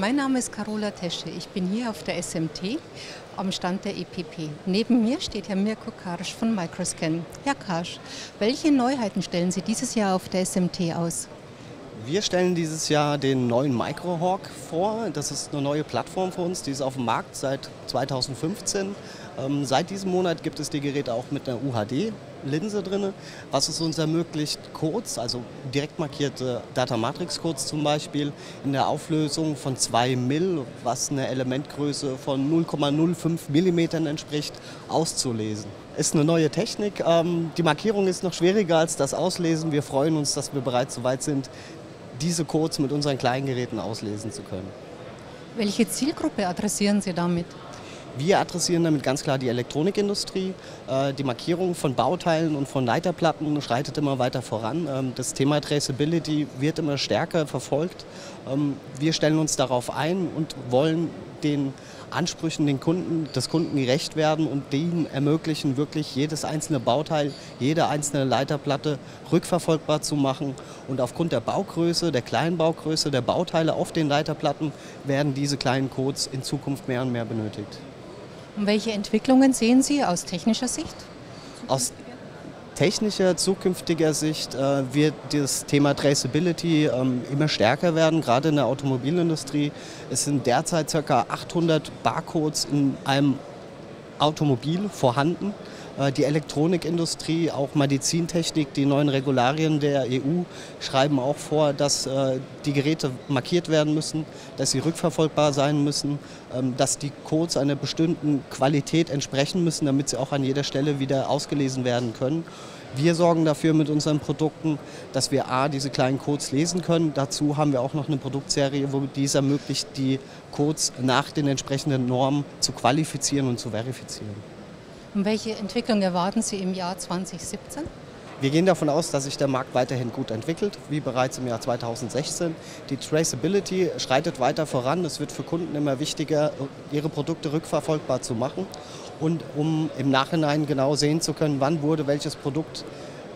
Mein Name ist Carola Tesche. Ich bin hier auf der SMT am Stand der EPP. Neben mir steht Herr Mirko Karsch von Microscan. Herr Karsch, welche Neuheiten stellen Sie dieses Jahr auf der SMT aus? Wir stellen dieses Jahr den neuen Microhawk vor. Das ist eine neue Plattform für uns, die ist auf dem Markt seit 2015. Ähm, seit diesem Monat gibt es die Geräte auch mit einer UHD-Linse drin, was es uns ermöglicht, Codes, also direkt markierte Data Matrix Codes zum Beispiel, in der Auflösung von 2 Mill, was eine Elementgröße von 0,05 Millimetern entspricht, auszulesen. Ist eine neue Technik. Ähm, die Markierung ist noch schwieriger als das Auslesen. Wir freuen uns, dass wir bereits so weit sind, diese Codes mit unseren kleinen Geräten auslesen zu können. Welche Zielgruppe adressieren Sie damit? Wir adressieren damit ganz klar die Elektronikindustrie. Äh, die Markierung von Bauteilen und von Leiterplatten schreitet immer weiter voran. Ähm, das Thema Traceability wird immer stärker verfolgt. Ähm, wir stellen uns darauf ein und wollen den Ansprüchen den Kunden, des Kunden gerecht werden und denen ermöglichen, wirklich jedes einzelne Bauteil, jede einzelne Leiterplatte rückverfolgbar zu machen. Und aufgrund der Baugröße, der kleinen Baugröße der Bauteile auf den Leiterplatten werden diese kleinen Codes in Zukunft mehr und mehr benötigt. Und welche Entwicklungen sehen Sie aus technischer Sicht? Aus technischer, zukünftiger Sicht äh, wird das Thema Traceability ähm, immer stärker werden, gerade in der Automobilindustrie. Es sind derzeit ca. 800 Barcodes in einem Automobil vorhanden. Äh, die Elektronikindustrie, auch Medizintechnik, die neuen Regularien der EU schreiben auch vor, dass äh, die Geräte markiert werden müssen, dass sie rückverfolgbar sein müssen, ähm, dass die Codes einer bestimmten Qualität entsprechen müssen, damit sie auch an jeder Stelle wieder ausgelesen werden können. Wir sorgen dafür mit unseren Produkten, dass wir A, diese kleinen Codes lesen können. Dazu haben wir auch noch eine Produktserie, wo dies ermöglicht, die Codes nach den entsprechenden Normen zu qualifizieren und zu verifizieren. Und welche Entwicklung erwarten Sie im Jahr 2017? Wir gehen davon aus, dass sich der Markt weiterhin gut entwickelt, wie bereits im Jahr 2016. Die Traceability schreitet weiter voran. Es wird für Kunden immer wichtiger, ihre Produkte rückverfolgbar zu machen und um im Nachhinein genau sehen zu können, wann wurde welches Produkt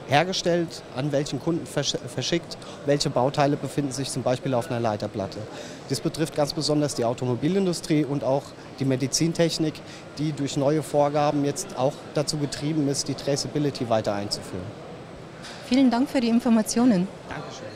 hergestellt, an welchen Kunden verschickt, welche Bauteile befinden sich zum Beispiel auf einer Leiterplatte. Das betrifft ganz besonders die Automobilindustrie und auch die Medizintechnik, die durch neue Vorgaben jetzt auch dazu getrieben ist, die Traceability weiter einzuführen. Vielen Dank für die Informationen. Dankeschön.